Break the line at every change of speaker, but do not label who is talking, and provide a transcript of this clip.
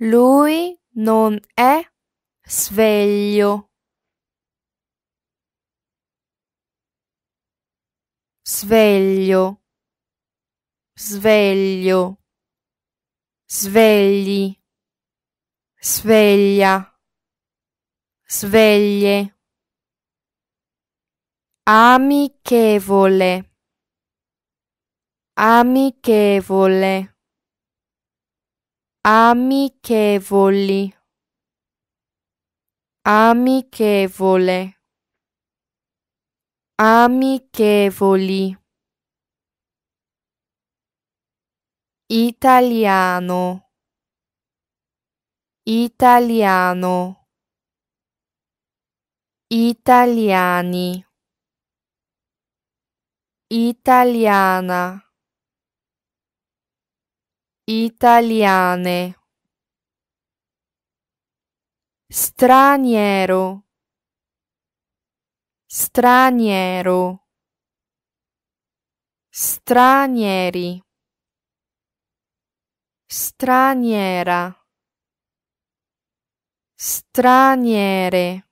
Lui non è sveglio. Sveglio. Sveglio. Svegli. Sveglia. Sveglie. Amichevole. Amichevole. Amichevoli. Amichevole. Amichevoli. Italiano. Italiano. Italiani. Italiana. Italiane. Straniero. Straniero. Stranieri. Straniera. Straniere.